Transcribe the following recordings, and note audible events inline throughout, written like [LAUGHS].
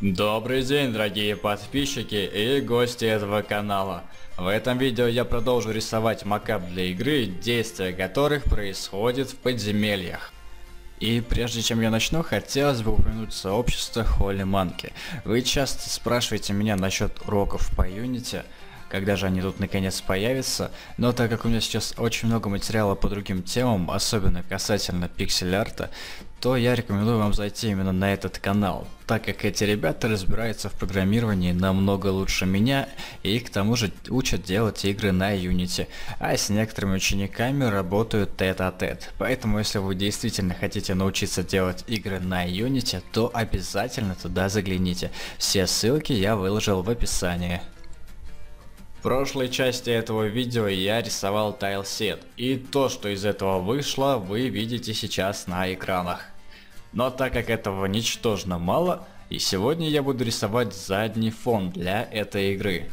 Добрый день, дорогие подписчики и гости этого канала. В этом видео я продолжу рисовать макап для игры, действия которых происходит в подземельях. И прежде чем я начну, хотелось бы упомянуть сообщество Холли Манки. Вы часто спрашиваете меня насчет уроков по Unity, когда же они тут наконец появятся, но так как у меня сейчас очень много материала по другим темам, особенно касательно пиксель-арта, то я рекомендую вам зайти именно на этот канал, так как эти ребята разбираются в программировании намного лучше меня и к тому же учат делать игры на Unity, а с некоторыми учениками работают тет-а-тет. -тет. Поэтому если вы действительно хотите научиться делать игры на Unity, то обязательно туда загляните. Все ссылки я выложил в описании. В прошлой части этого видео я рисовал тайлсет, и то, что из этого вышло, вы видите сейчас на экранах. Но так как этого ничтожно мало, и сегодня я буду рисовать задний фон для этой игры.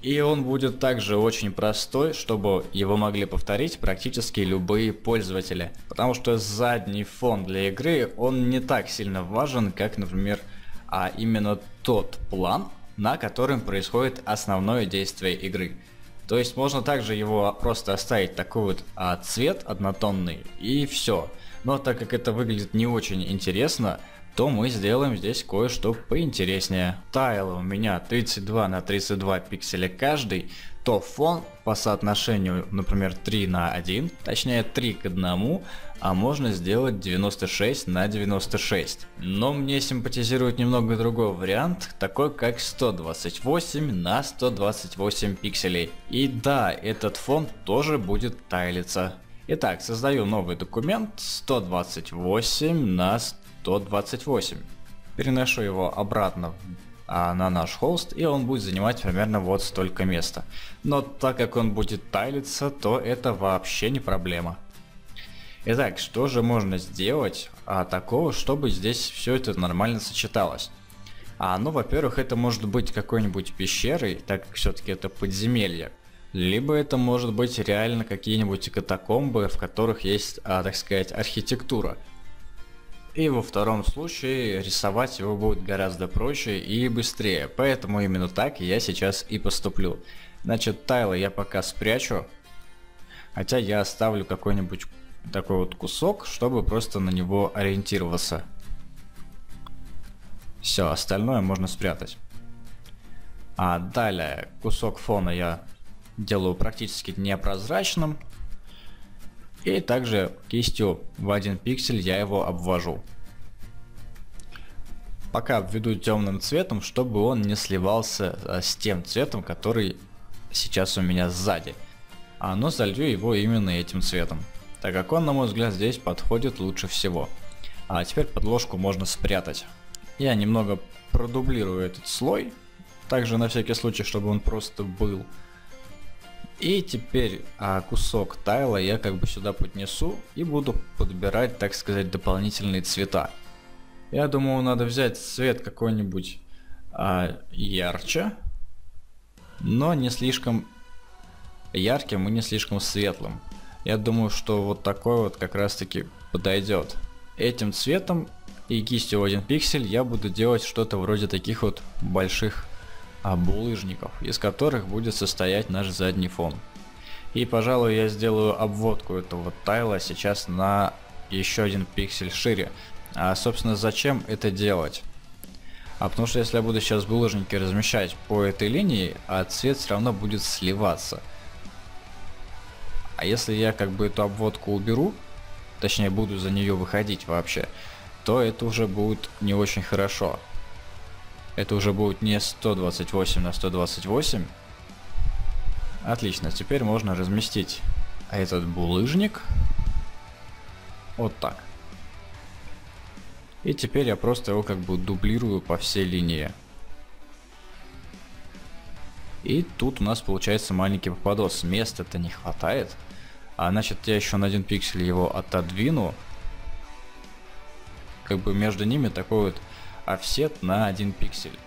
И он будет также очень простой, чтобы его могли повторить практически любые пользователи. Потому что задний фон для игры, он не так сильно важен, как, например, а именно тот план, на котором происходит основное действие игры. То есть можно также его просто оставить такой вот а, цвет однотонный и все. Но так как это выглядит не очень интересно, то мы сделаем здесь кое-что поинтереснее. Тайлы у меня 32 на 32 пикселя каждый, то фон по соотношению, например, 3 на 1, точнее 3 к 1, а можно сделать 96 на 96. Но мне симпатизирует немного другой вариант, такой как 128 на 128 пикселей. И да, этот фон тоже будет тайлиться. Итак, создаю новый документ 128 на 128. Переношу его обратно а, на наш холст, и он будет занимать примерно вот столько места. Но так как он будет тайлиться, то это вообще не проблема. Итак, что же можно сделать а, такого, чтобы здесь все это нормально сочеталось? А, ну, во-первых, это может быть какой-нибудь пещерой, так как все-таки это подземелье. Либо это может быть реально какие-нибудь катакомбы, в которых есть, а, так сказать, архитектура. И во втором случае рисовать его будет гораздо проще и быстрее, поэтому именно так я сейчас и поступлю. Значит, тайлы я пока спрячу, хотя я оставлю какой-нибудь такой вот кусок, чтобы просто на него ориентироваться. Все, остальное можно спрятать. А далее кусок фона я делаю практически непрозрачным. И также кистью в один пиксель я его обвожу. Пока обведу темным цветом, чтобы он не сливался э, с тем цветом, который сейчас у меня сзади. А но залью его именно этим цветом так как он, на мой взгляд, здесь подходит лучше всего. А теперь подложку можно спрятать. Я немного продублирую этот слой, также на всякий случай, чтобы он просто был. И теперь а, кусок тайла я как бы сюда поднесу и буду подбирать, так сказать, дополнительные цвета. Я думаю, надо взять цвет какой-нибудь а, ярче, но не слишком ярким и не слишком светлым. Я думаю, что вот такой вот как раз таки подойдет. Этим цветом и кистью в один пиксель я буду делать что-то вроде таких вот больших а, булыжников, из которых будет состоять наш задний фон. И, пожалуй, я сделаю обводку этого тайла сейчас на еще один пиксель шире. А, собственно, зачем это делать? А потому что если я буду сейчас булыжники размещать по этой линии, а цвет все равно будет сливаться. А если я как бы эту обводку уберу, точнее буду за нее выходить вообще, то это уже будет не очень хорошо. Это уже будет не 128 на 128. Отлично, теперь можно разместить этот булыжник вот так. И теперь я просто его как бы дублирую по всей линии. И тут у нас получается маленький попадос. Места-то не хватает. А значит я еще на один пиксель его отодвину. Как бы между ними такой вот офсет на один пиксель.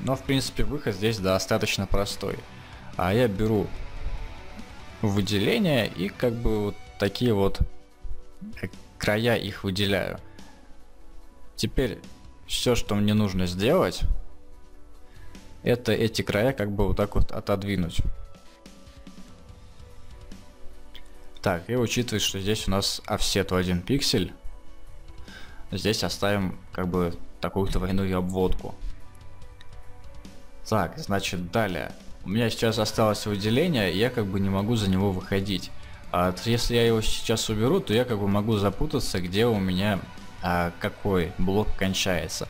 Но в принципе выход здесь достаточно простой. А я беру выделение и как бы вот такие вот края их выделяю. Теперь все, что мне нужно сделать, это эти края как бы вот так вот отодвинуть. Так, и учитывая, что здесь у нас офсет в 1 пиксель, здесь оставим как бы такую-то двойную обводку. Так, значит, далее. У меня сейчас осталось выделение, и я как бы не могу за него выходить. А если я его сейчас уберу, то я как бы могу запутаться, где у меня а, какой блок кончается.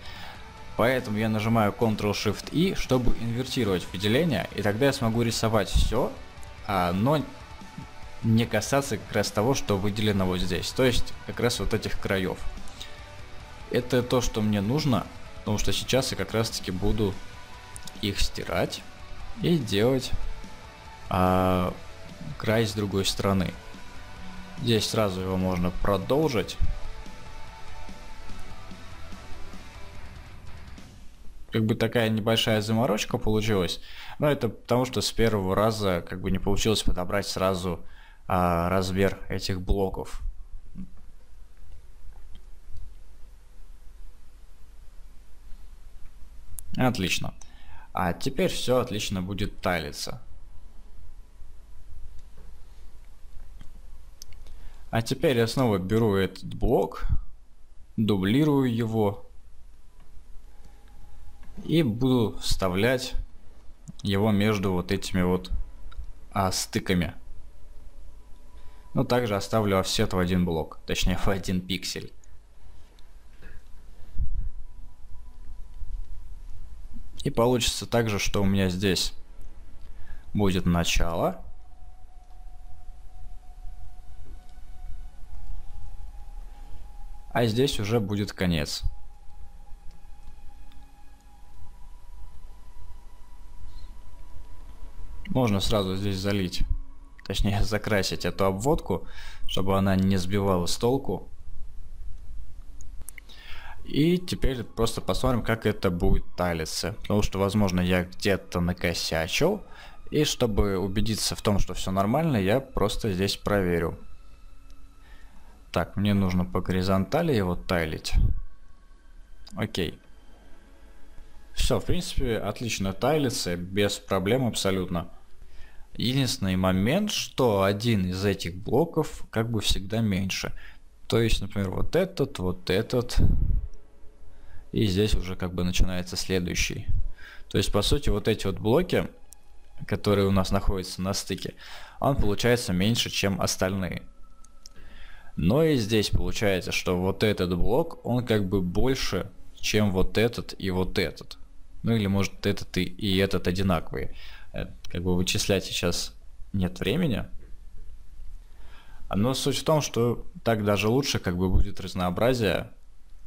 Поэтому я нажимаю Ctrl-Shift-I, чтобы инвертировать выделение, и тогда я смогу рисовать все, а, но не касаться как раз того, что выделено вот здесь. То есть как раз вот этих краев. Это то, что мне нужно, потому что сейчас я как раз таки буду их стирать и делать а, край с другой стороны. Здесь сразу его можно продолжить. Как бы такая небольшая заморочка получилась. Но это потому, что с первого раза как бы не получилось подобрать сразу а, размер этих блоков. Отлично. А теперь все отлично будет тайлиться. А теперь я снова беру этот блок, дублирую его и буду вставлять его между вот этими вот а, стыками. Но также оставлю офсет в один блок, точнее в один пиксель. И получится также, что у меня здесь будет начало. А здесь уже будет конец. Можно сразу здесь залить точнее [LAUGHS] закрасить эту обводку, чтобы она не сбивала с толку. И теперь просто посмотрим, как это будет талиться. Потому что, возможно, я где-то накосячил. И чтобы убедиться в том, что все нормально, я просто здесь проверю. Так, мне нужно по горизонтали его тайлить. Окей. Все, в принципе, отлично тайлится, без проблем абсолютно. Единственный момент, что один из этих блоков как бы всегда меньше. То есть, например, вот этот, вот этот. И здесь уже как бы начинается следующий. То есть, по сути, вот эти вот блоки, которые у нас находятся на стыке, он получается меньше, чем остальные. Но и здесь получается, что вот этот блок, он как бы больше, чем вот этот и вот этот. Ну или может этот и, и этот одинаковые. Э, как бы вычислять сейчас нет времени. Но суть в том, что так даже лучше как бы будет разнообразие,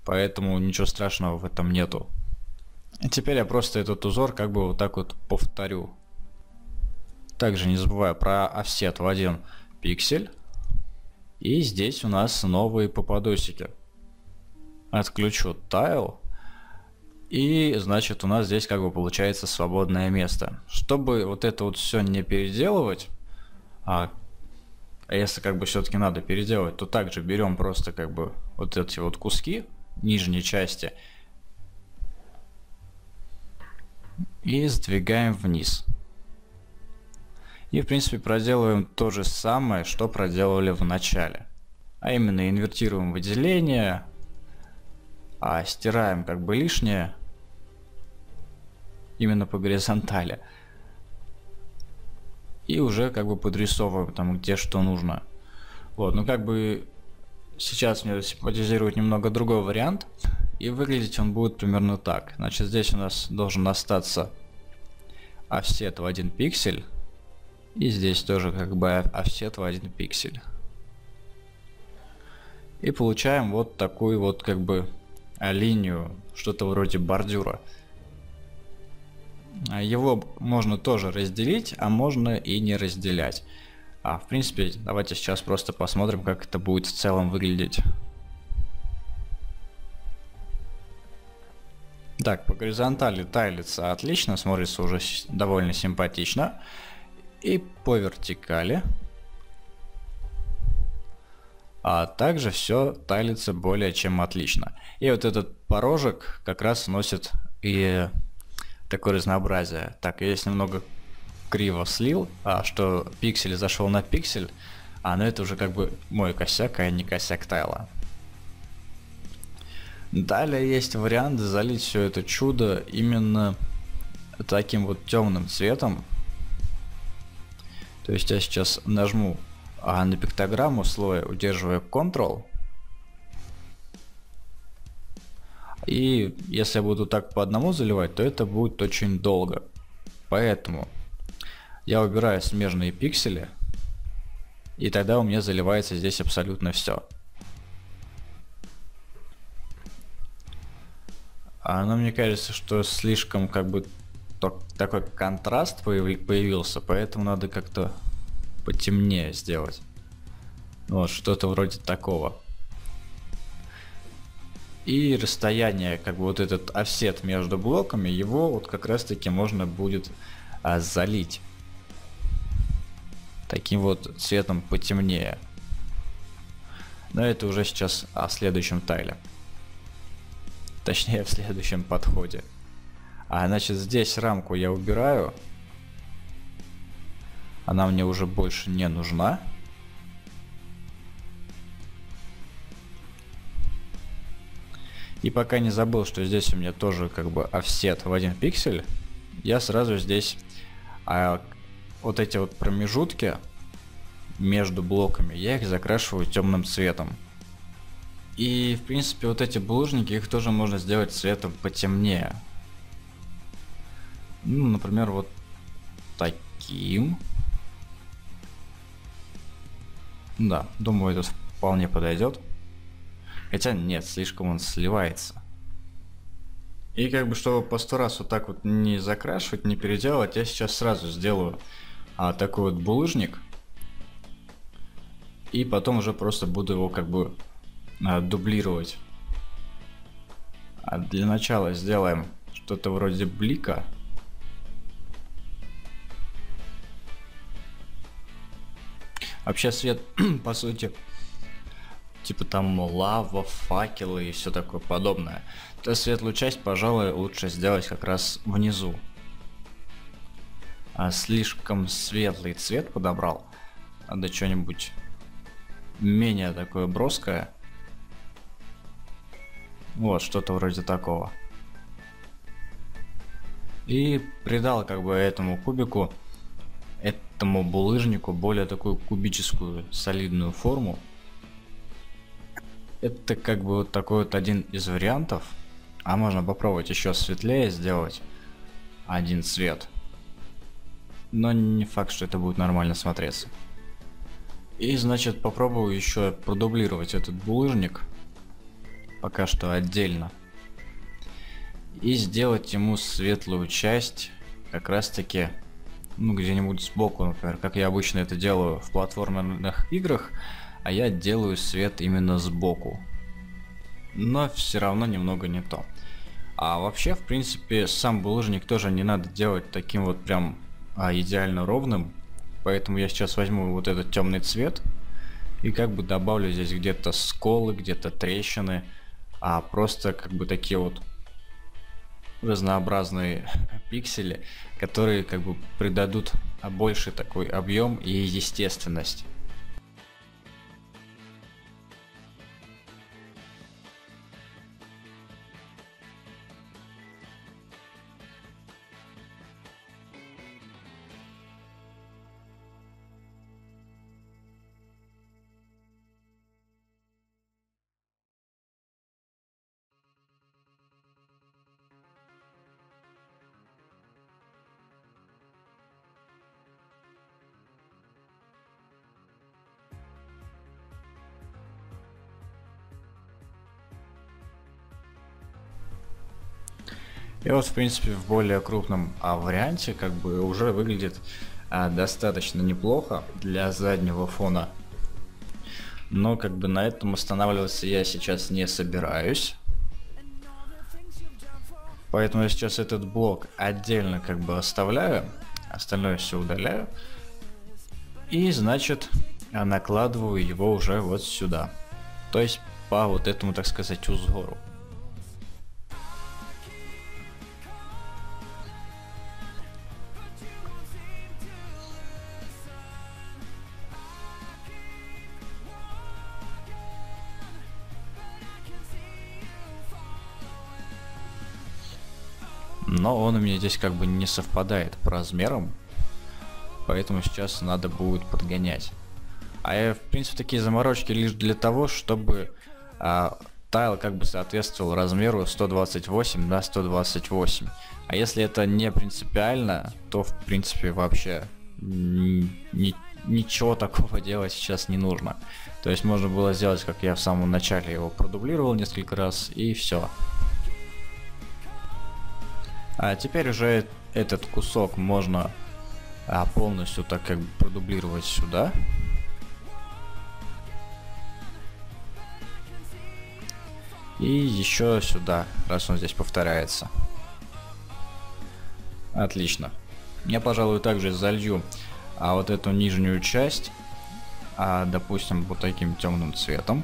поэтому ничего страшного в этом нету. И теперь я просто этот узор как бы вот так вот повторю. Также не забываю про офсет в один пиксель. И здесь у нас новые попадосики. Отключу тайл. И, значит, у нас здесь как бы получается свободное место. Чтобы вот это вот все не переделывать, а, если как бы все-таки надо переделать, то также берем просто как бы вот эти вот куски нижней части и сдвигаем вниз. И в принципе проделываем то же самое, что проделывали в начале. А именно инвертируем выделение, а стираем как бы лишнее именно по горизонтали. И уже как бы подрисовываем там где что нужно. Вот, ну как бы сейчас мне симпатизирует немного другой вариант. И выглядеть он будет примерно так. Значит, здесь у нас должен остаться офсет в 1 пиксель. И здесь тоже как бы офсет в 1 пиксель. И получаем вот такую вот как бы линию, что-то вроде бордюра. А его можно тоже разделить, а можно и не разделять. А, в принципе, давайте сейчас просто посмотрим, как это будет в целом выглядеть. Так, по горизонтали тайлится отлично, смотрится уже довольно симпатично. И по вертикали. А также все тайлится более чем отлично. И вот этот порожек как раз носит и такое разнообразие. Так, я здесь немного криво слил, а что пиксель зашел на пиксель, а ну это уже как бы мой косяк, а не косяк тайла. Далее есть вариант залить все это чудо именно таким вот темным цветом. То есть я сейчас нажму а на пиктограмму слоя, удерживая Ctrl. И если я буду так по одному заливать, то это будет очень долго. Поэтому я убираю смежные пиксели. И тогда у меня заливается здесь абсолютно все. А, но мне кажется, что слишком как бы такой контраст появился, поэтому надо как-то потемнее сделать. Вот, что-то вроде такого. И расстояние, как бы вот этот офсет между блоками, его вот как раз таки можно будет а, залить. Таким вот цветом потемнее. Но это уже сейчас о следующем тайле. Точнее в следующем подходе. А значит здесь рамку я убираю. Она мне уже больше не нужна. И пока не забыл, что здесь у меня тоже как бы офсет в один пиксель, я сразу здесь а, вот эти вот промежутки между блоками, я их закрашиваю темным цветом. И в принципе вот эти булыжники, их тоже можно сделать цветом потемнее. Ну, например, вот таким. Да, думаю, это вполне подойдет. Хотя нет, слишком он сливается. И как бы, чтобы по сто раз вот так вот не закрашивать, не переделывать, я сейчас сразу сделаю а, такой вот булыжник. И потом уже просто буду его как бы а, дублировать. А для начала сделаем что-то вроде блика. Вообще свет, [CLEARS THROAT] по сути, типа там лава, факелы и все такое подобное. То светлую часть, пожалуй, лучше сделать как раз внизу. А слишком светлый цвет подобрал. Надо что-нибудь менее такое броское. Вот, что-то вроде такого. И придал как бы этому кубику этому булыжнику более такую кубическую солидную форму. Это как бы вот такой вот один из вариантов. А можно попробовать еще светлее сделать один цвет. Но не факт, что это будет нормально смотреться. И значит попробую еще продублировать этот булыжник. Пока что отдельно. И сделать ему светлую часть как раз таки ну, где-нибудь сбоку, например, как я обычно это делаю в платформенных играх, а я делаю свет именно сбоку. Но все равно немного не то. А вообще, в принципе, сам булыжник тоже не надо делать таким вот прям а, идеально ровным. Поэтому я сейчас возьму вот этот темный цвет и как бы добавлю здесь где-то сколы, где-то трещины, а просто как бы такие вот разнообразные [LAUGHS] пиксели, которые как бы придадут больше такой объем и естественность. Вот, в принципе, в более крупном а, варианте как бы уже выглядит а, достаточно неплохо для заднего фона. Но как бы на этом останавливаться я сейчас не собираюсь. Поэтому я сейчас этот блок отдельно как бы оставляю. Остальное все удаляю. И значит а накладываю его уже вот сюда. То есть по вот этому, так сказать, узору. Но он у меня здесь как бы не совпадает по размерам, поэтому сейчас надо будет подгонять. А я, в принципе, такие заморочки лишь для того, чтобы а, тайл как бы соответствовал размеру 128 на 128. А если это не принципиально, то в принципе вообще ни, ничего такого делать сейчас не нужно. То есть можно было сделать, как я в самом начале его продублировал несколько раз и все. А теперь уже этот кусок можно а, полностью так как бы продублировать сюда. И еще сюда, раз он здесь повторяется. Отлично. Я, пожалуй, также залью а вот эту нижнюю часть, а, допустим, вот таким темным цветом.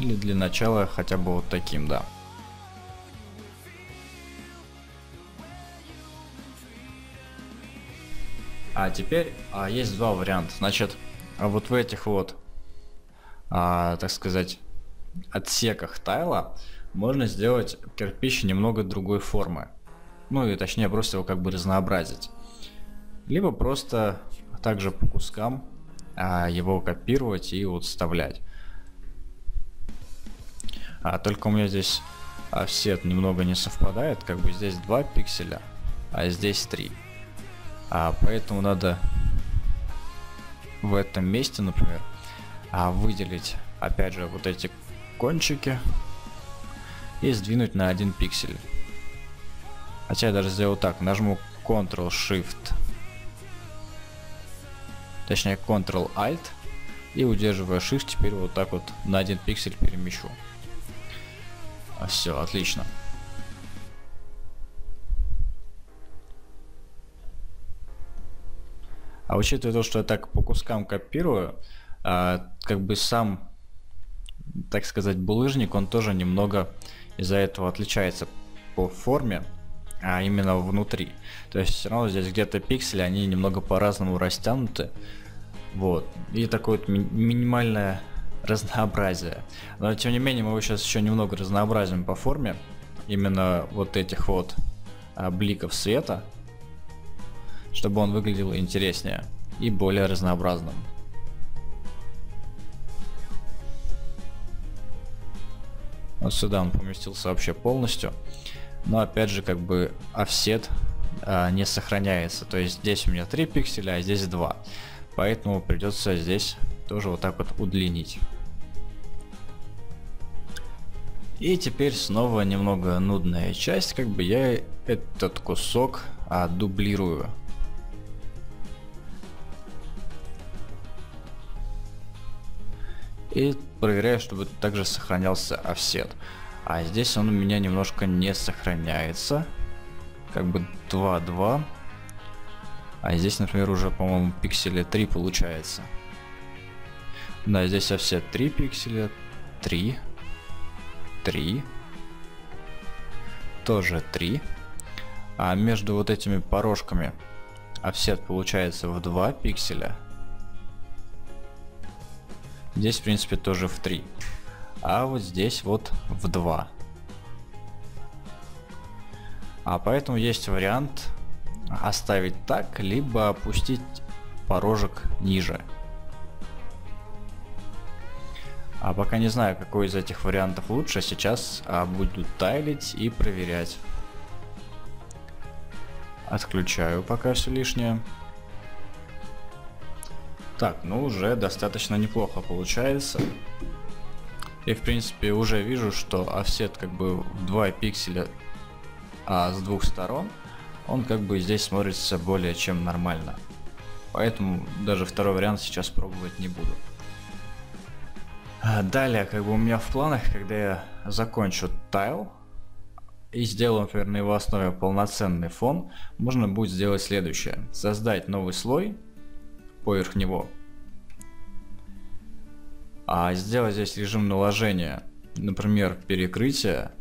Или для начала хотя бы вот таким, да. А теперь а, есть два варианта. Значит, а вот в этих вот, а, так сказать, отсеках тайла можно сделать кирпич немного другой формы. Ну и точнее просто его как бы разнообразить. Либо просто также по кускам а, его копировать и вот вставлять. А, только у меня здесь офсет немного не совпадает, как бы здесь 2 пикселя, а здесь 3. А, поэтому надо в этом месте, например, а, выделить опять же вот эти кончики и сдвинуть на один пиксель. Хотя я даже сделал так, нажму Ctrl-Shift, точнее Ctrl-Alt и удерживая Shift теперь вот так вот на один пиксель перемещу. А все, отлично. А учитывая то, что я так по кускам копирую, а, как бы сам, так сказать, булыжник, он тоже немного из-за этого отличается по форме, а именно внутри. То есть все равно здесь где-то пиксели, они немного по-разному растянуты. Вот. И такое вот ми минимальное разнообразие. Но тем не менее мы его сейчас еще немного разнообразим по форме. Именно вот этих вот а, бликов света. Чтобы он выглядел интереснее и более разнообразным. Вот сюда он поместился вообще полностью. Но опять же как бы офсет а, не сохраняется. То есть здесь у меня 3 пикселя, а здесь 2. Поэтому придется здесь тоже вот так вот удлинить. И теперь снова немного нудная часть, как бы я этот кусок а, дублирую. И проверяю, чтобы также сохранялся офсет. А здесь он у меня немножко не сохраняется. Как бы 2-2. А здесь, например, уже, по-моему, пикселя 3 получается. Да, здесь офсет 3 пикселя, 3, 3, тоже 3. А между вот этими порожками офсет получается в 2 пикселя. Здесь, в принципе, тоже в 3. А вот здесь вот в 2. А поэтому есть вариант оставить так, либо опустить порожек ниже. А пока не знаю, какой из этих вариантов лучше, сейчас а, буду тайлить и проверять. Отключаю пока все лишнее. Так, ну уже достаточно неплохо получается. И в принципе уже вижу, что офсет как бы в 2 пикселя а с двух сторон, он как бы здесь смотрится более чем нормально. Поэтому даже второй вариант сейчас пробовать не буду. А далее, как бы у меня в планах, когда я закончу тайл, и сделаем, например, на его основе полноценный фон, можно будет сделать следующее. Создать новый слой поверх него. А сделать здесь режим наложения, например, перекрытие.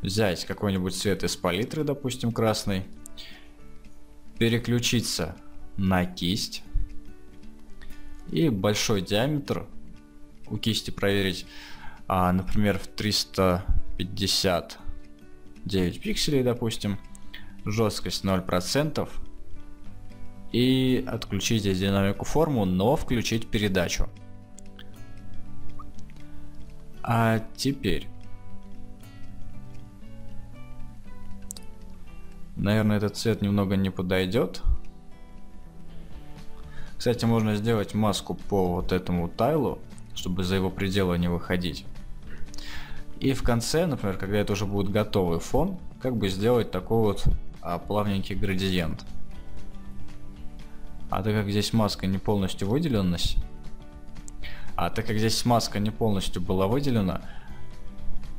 Взять какой-нибудь цвет из палитры, допустим, красный. Переключиться на кисть. И большой диаметр у кисти проверить, а, например, в 359 пикселей, допустим, жесткость 0%, и отключить здесь динамику форму, но включить передачу. А теперь... Наверное, этот цвет немного не подойдет. Кстати, можно сделать маску по вот этому тайлу, чтобы за его пределы не выходить. И в конце, например, когда это уже будет готовый фон, как бы сделать такой вот а, плавненький градиент. А так как здесь маска не полностью выделенность, а так как здесь маска не полностью была выделена,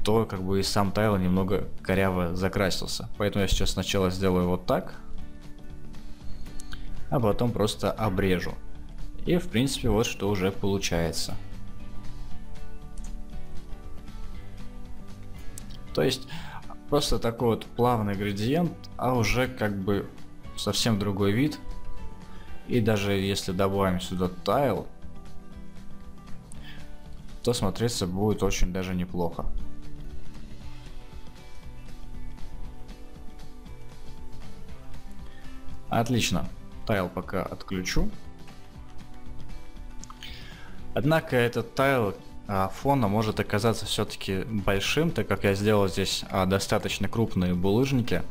то как бы и сам тайл немного коряво закрасился. Поэтому я сейчас сначала сделаю вот так, а потом просто обрежу. И в принципе вот что уже получается. То есть просто такой вот плавный градиент, а уже как бы совсем другой вид. И даже если добавим сюда тайл, то смотреться будет очень даже неплохо. Отлично. Тайл пока отключу. Однако этот тайл а, фона может оказаться все-таки большим, так как я сделал здесь а, достаточно крупные булыжники.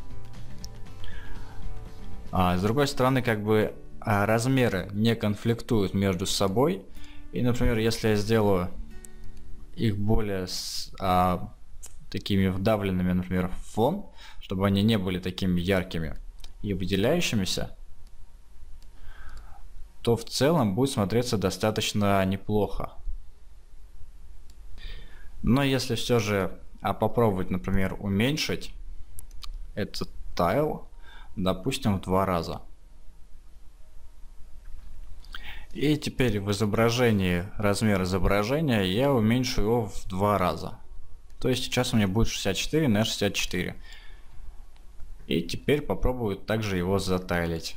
А, с другой стороны, как бы а, размеры не конфликтуют между собой. И, например, если я сделаю их более с, а, такими вдавленными, например, в фон, чтобы они не были такими яркими и выделяющимися, то в целом будет смотреться достаточно неплохо. Но если все же а попробовать, например, уменьшить этот тайл, допустим, в два раза. И теперь в изображении, размер изображения я уменьшу его в два раза. То есть сейчас у меня будет 64 на 64. И теперь попробую также его затайлить.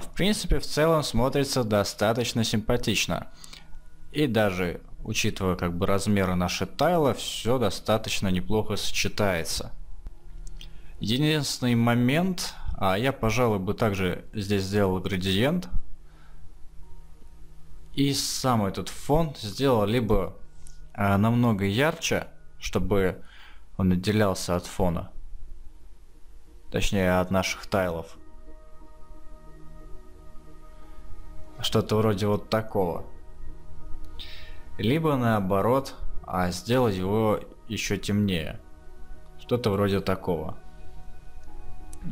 В принципе в целом смотрится достаточно симпатично. И даже учитывая как бы размеры нашей тайла, все достаточно неплохо сочетается. Единственный момент, а я пожалуй бы также здесь сделал градиент. И сам этот фон сделал либо а, намного ярче, чтобы он отделялся от фона. Точнее от наших тайлов. Что-то вроде вот такого. Либо наоборот, а сделать его еще темнее. Что-то вроде такого.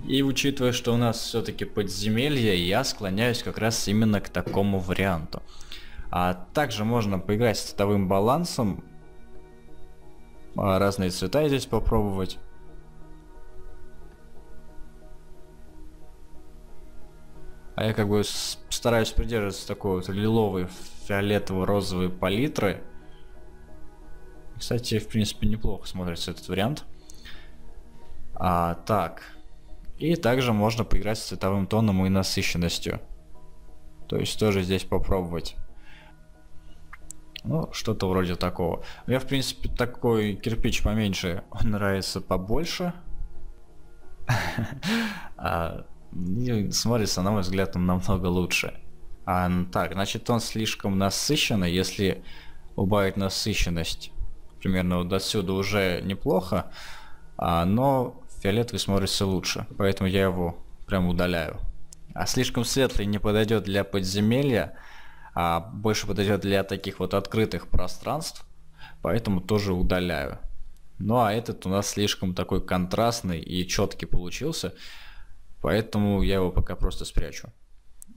И учитывая, что у нас все-таки подземелье, я склоняюсь как раз именно к такому варианту. А также можно поиграть с цветовым балансом. А, разные цвета здесь попробовать. А я как бы стараюсь придерживаться такой вот лиловой, фиолетово-розовой палитры. Кстати, в принципе, неплохо смотрится этот вариант. А, так. И также можно поиграть с цветовым тоном и насыщенностью. То есть тоже здесь попробовать. Ну, что-то вроде такого. Мне, в принципе, такой кирпич поменьше, нравится побольше. [LAUGHS] И смотрится, на мой взгляд, намного лучше. А, так, значит, он слишком насыщенный. Если убавить насыщенность, примерно вот отсюда уже неплохо, а, но фиолетовый смотрится лучше, поэтому я его прям удаляю. А слишком светлый не подойдет для подземелья, а больше подойдет для таких вот открытых пространств, поэтому тоже удаляю. Ну а этот у нас слишком такой контрастный и четкий получился, Поэтому я его пока просто спрячу.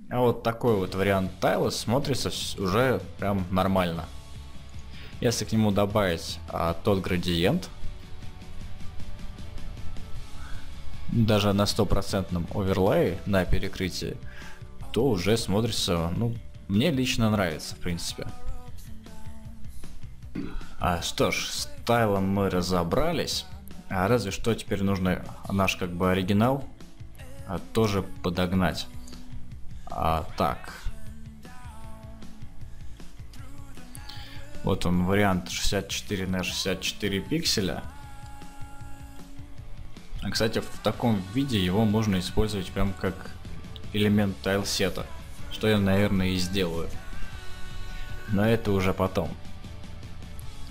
А вот такой вот вариант тайла смотрится уже прям нормально. Если к нему добавить а, тот градиент, даже на стопроцентном оверлее на перекрытии, то уже смотрится, ну, мне лично нравится, в принципе. А что ж, с тайлом мы разобрались. А разве что теперь нужно наш как бы оригинал тоже подогнать. А, так. Вот он вариант 64 на 64 пикселя. А, кстати, в таком виде его можно использовать прям как элемент тайлсета. Что я, наверное, и сделаю. Но это уже потом.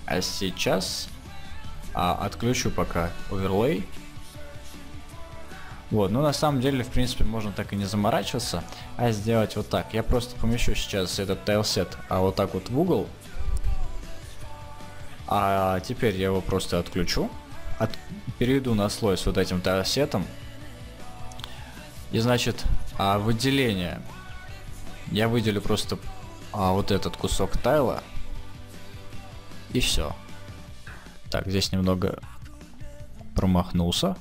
А сейчас а, отключу пока оверлей. Вот, ну на самом деле, в принципе, можно так и не заморачиваться, а сделать вот так. Я просто помещу сейчас этот тайлсет, а вот так вот в угол. А теперь я его просто отключу. От... Перейду на слой с вот этим тайлсетом. И значит, а выделение. Я выделю просто а, вот этот кусок тайла. И все. Так, здесь немного промахнулся.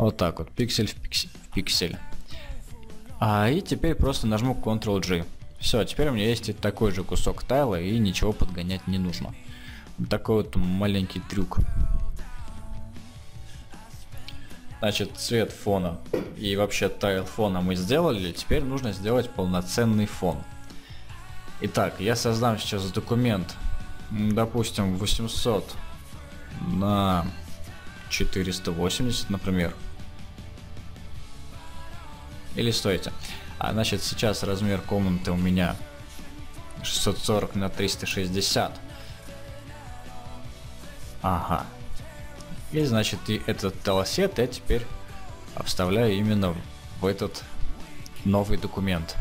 Вот так вот, пиксель в, пиксель. В пиксель. А и теперь просто нажму Ctrl-G. Все, теперь у меня есть такой же кусок тайла и ничего подгонять не нужно. Такой вот маленький трюк. Значит, цвет фона и вообще тайл фона мы сделали. Теперь нужно сделать полноценный фон. Итак, я создам сейчас документ, допустим, 800 на 480, например. Или стойте. А значит сейчас размер комнаты у меня 640 на 360. Ага. И значит и этот телосет я теперь вставляю именно в этот новый документ.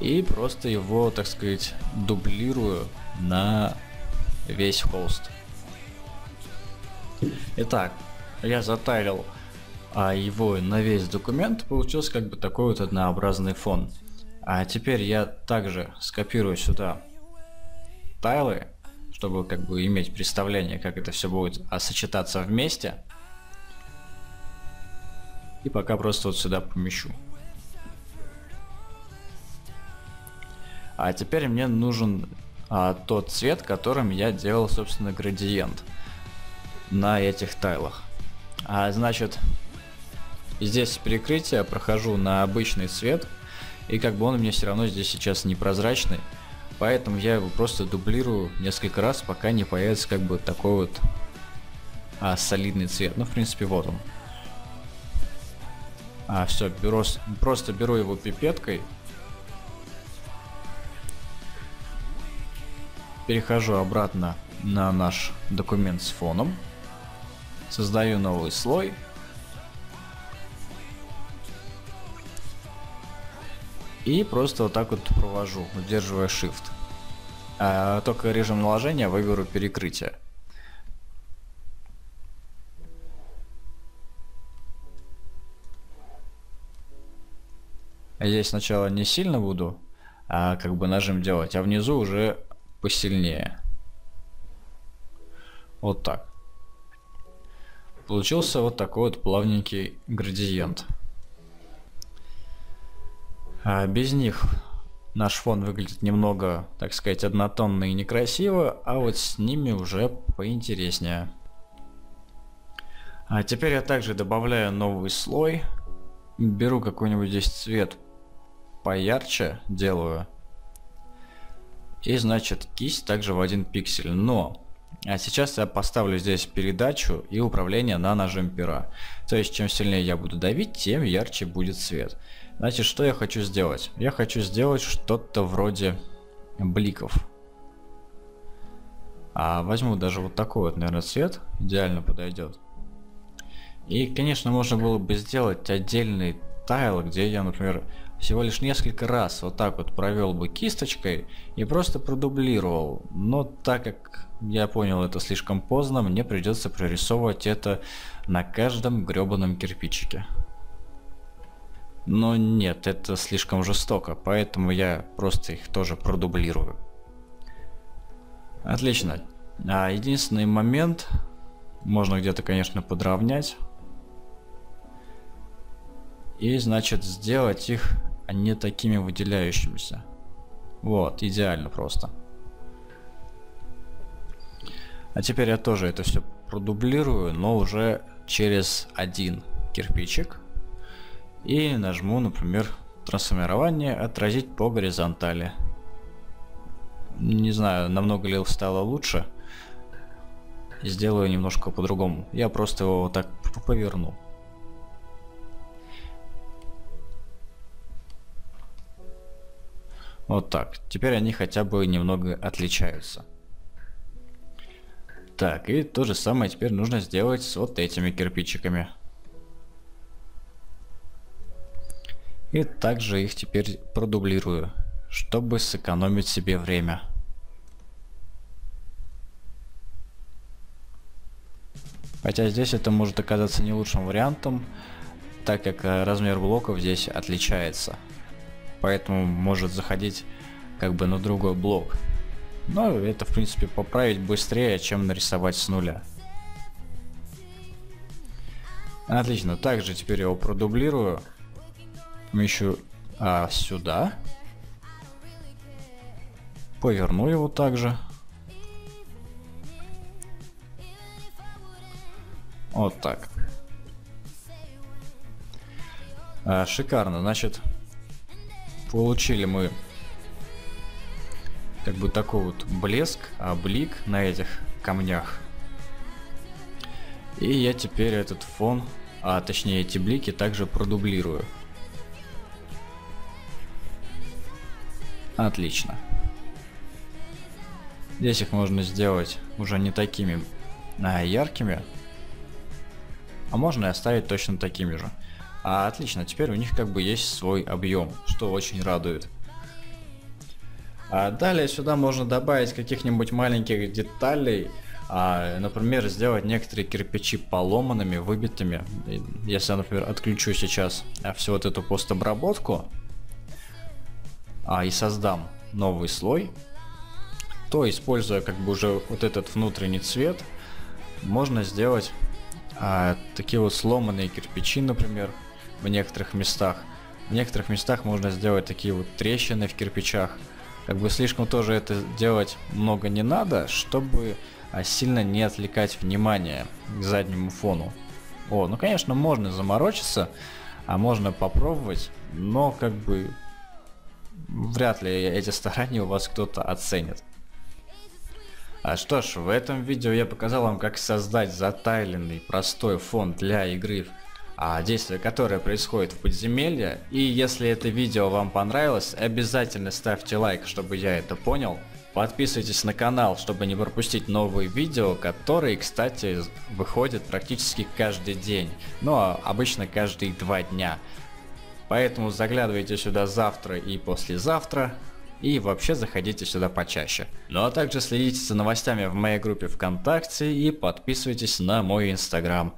И просто его, так сказать, дублирую на весь холст. Итак, я затайлил а его на весь документ, получился как бы такой вот однообразный фон. А теперь я также скопирую сюда тайлы, чтобы как бы иметь представление, как это все будет а, сочетаться вместе. И пока просто вот сюда помещу. А теперь мне нужен а, тот цвет, которым я делал, собственно, градиент на этих тайлах. А, значит, здесь перекрытие прохожу на обычный цвет, и как бы он у меня все равно здесь сейчас непрозрачный. Поэтому я его просто дублирую несколько раз, пока не появится как бы такой вот а, солидный цвет. Ну, в принципе, вот он. А, все, беру, просто беру его пипеткой. Перехожу обратно на наш документ с фоном. Создаю новый слой. И просто вот так вот провожу, удерживая Shift. А, только режим наложения выберу перекрытие. Здесь сначала не сильно буду, а как бы нажим делать, а внизу уже посильнее. Вот так. Получился вот такой вот плавненький градиент. А без них наш фон выглядит немного, так сказать, однотонно и некрасиво, а вот с ними уже поинтереснее. А теперь я также добавляю новый слой. Беру какой-нибудь здесь цвет поярче, делаю. И значит кисть также в один пиксель. Но а сейчас я поставлю здесь передачу и управление на нажим пера. То есть чем сильнее я буду давить, тем ярче будет цвет. Значит, что я хочу сделать? Я хочу сделать что-то вроде бликов. А возьму даже вот такой вот, наверное, цвет. Идеально подойдет. И, конечно, можно было бы сделать отдельный тайл, где я, например, всего лишь несколько раз вот так вот провел бы кисточкой и просто продублировал. Но так как я понял это слишком поздно, мне придется прорисовывать это на каждом гребаном кирпичике. Но нет, это слишком жестоко, поэтому я просто их тоже продублирую. Отлично. А единственный момент, можно где-то, конечно, подровнять. И, значит, сделать их не такими выделяющимися. Вот, идеально просто. А теперь я тоже это все продублирую, но уже через один кирпичик. И нажму, например, трансформирование отразить по горизонтали. Не знаю, намного ли стало лучше. Сделаю немножко по-другому. Я просто его вот так поверну. Вот так. Теперь они хотя бы немного отличаются. Так, и то же самое теперь нужно сделать с вот этими кирпичиками. И также их теперь продублирую, чтобы сэкономить себе время. Хотя здесь это может оказаться не лучшим вариантом, так как э, размер блоков здесь отличается. Поэтому может заходить как бы на другой блок. Но это, в принципе, поправить быстрее, чем нарисовать с нуля. Отлично, также теперь его продублирую. Помещу а, сюда. Поверну его также. Вот так. А, шикарно, значит, получили мы как бы такой вот блеск, а блик на этих камнях. И я теперь этот фон, а точнее эти блики также продублирую. Отлично. Здесь их можно сделать уже не такими а, яркими, а можно и оставить точно такими же. А, отлично, теперь у них как бы есть свой объем, что очень радует. А далее сюда можно добавить каких-нибудь маленьких деталей, а, например, сделать некоторые кирпичи поломанными, выбитыми. Если я, например, отключу сейчас а, всю вот эту постобработку а, и создам новый слой, то используя как бы уже вот этот внутренний цвет, можно сделать а, такие вот сломанные кирпичи, например, в некоторых местах. В некоторых местах можно сделать такие вот трещины в кирпичах. Как бы слишком тоже это делать много не надо, чтобы а, сильно не отвлекать внимание к заднему фону. О, ну конечно можно заморочиться, а можно попробовать, но как бы вряд ли эти старания у вас кто-то оценит. А что ж, в этом видео я показал вам, как создать затайленный простой фон для игры а, действие которое происходит в подземелье. И если это видео вам понравилось, обязательно ставьте лайк, чтобы я это понял. Подписывайтесь на канал, чтобы не пропустить новые видео, которые, кстати, выходят практически каждый день. Ну а обычно каждые два дня. Поэтому заглядывайте сюда завтра и послезавтра. И вообще заходите сюда почаще. Ну а также следите за новостями в моей группе ВКонтакте и подписывайтесь на мой инстаграм.